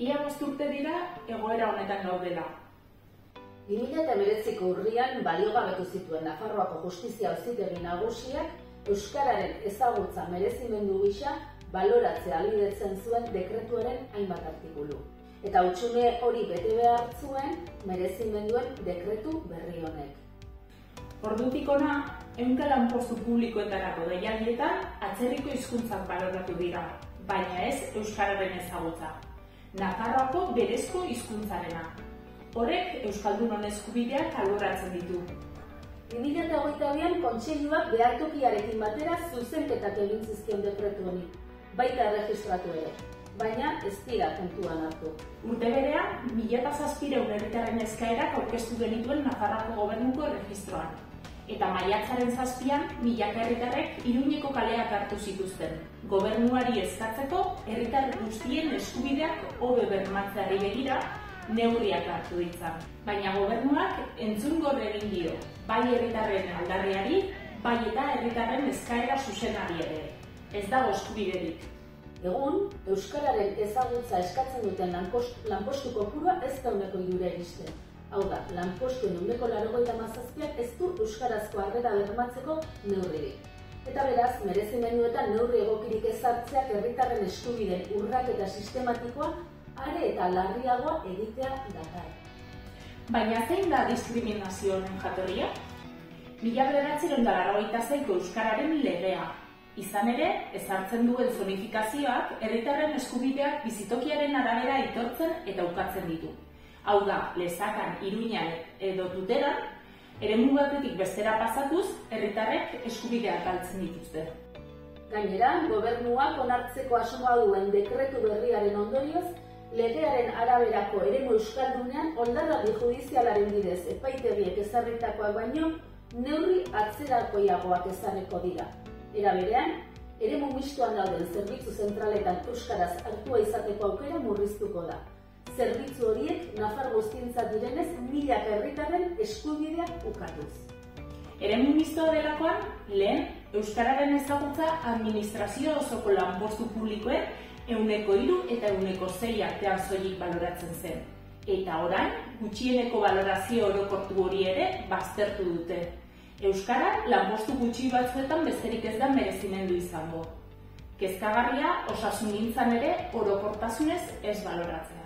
Ia urte dira egoera honetan gaudela. 2019ko urrian baliogabetu zituen Nafarroako Justizia Auzitegi Nagusiak euskararen ezagutza merezimendu gisa baloratzea albidetzen zuen dekretuaren hainbat artikulu. Eta utxune hori bete behar zuen merezimenduen dekretu berri honek. Ordutik ona, ehunka lanpostu publikoetarako deialdietan atzerriko hizkuntzak baloratu dira, baina ez euskararen ezagutza. Nafarroako berezko hizkuntzarena. Horrek euskaldunon eskubideak aloratzen ditu. 2022an kontseiluak behartokiarekin batera zuzenketak egin zizkion dekretu honi, baita erregistratu ere, baina ez dira kontuan hartu. Urte berean, mila eta zazpireun herritarren eskaerak aurkeztu genituen Nafarrako gobernuko erregistroan. Eta maiatzaren zazpian, milaka herritarrek iruñeko kaleak hartu zituzten. Gobernuari eskatzeko, herritar guztien eskubideak hobe bermatzeari begira, neurriak hartu ditzan. Baina gobernuak entzun gorre egin dio, bai herritarren aldarriari, bai eta herritarren eskaera zuzenari ere. Ez dago eskubiderik. Egun, Euskararen ezagutza eskatzen duten lanpostu kopurua ez da uneko idure egisten. Hau da, lanpostuen uneko larogoita mazazpiak ez du Euskarazko harrera bermatzeko neurririk. Eta beraz, merezimenduetan neurri egokirik ezartzeak herritarren eskubideen urraketa sistematikoa are eta larriagoa egitea dakar. Baina zein da diskriminazio honen jatorria? Mila bederatzeren da zeiko Euskararen legea. Izan ere, ezartzen duen zonifikazioak herritarren eskubideak bizitokiaren arabera itortzen eta ukatzen ditu. Hau da, lezakan, iruñan edo tuteran, ere batetik bestera pasatuz, herritarrek eskubideak altzen dituzte. Gainera, gobernuak onartzeko asmoa duen dekretu berriaren ondorioz, legearen araberako eremu euskaldunean oldarraldi judizialaren bidez epaitegiek ezarritakoak baino neurri atzerakoiagoak ezarriko dira. Era berean, eremu mistoan dauden zerbitzu zentraletan euskaraz hartua izateko aukera murriztuko da. Zerbitzu horiek nafar guztientza direnez milak herritarren eskubidea ukatuz. Eremu mistoa delakoan, lehen, Euskararen ezagutza administrazio osoko lanpostu publikoen euneko iru eta euneko zei artean zoiik baloratzen zen. Eta orain, gutxieneko balorazio orokortu hori ere baztertu dute. Euskara, lanpostu gutxi batzuetan besterik ez da merezimendu izango. Kezkagarria, osasun nintzen ere, orokortasunez ez baloratzea.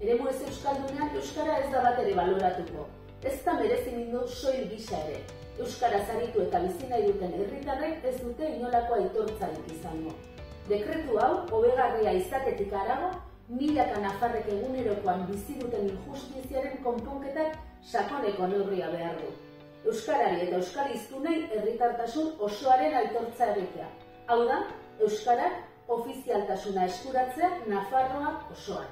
Ere ez Euskaldunean, Euskara ez da bat ere baloratuko. Ez da merezimendu soil gisa ere. Euskara zaritu eta bizina duten herritarrek ez dute inolako aitortzarik izango. Dekretu hau, hobegarria izatetik arago, milaka nafarrek egunerokoan bizi duten injustiziaren konponketak sakoneko neurria behar du. Euskarari eta Euskal Iztunei herritartasun osoaren aitortza egitea. Hau da, Euskarak ofizialtasuna eskuratzea Nafarroa osoa.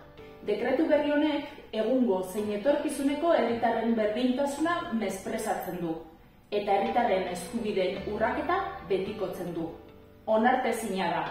Dekretu berri honek egungo zein etorkizuneko herritarren berdintasuna mespresatzen du eta herritarren eskubideen urraketa betikotzen du. Onarte da,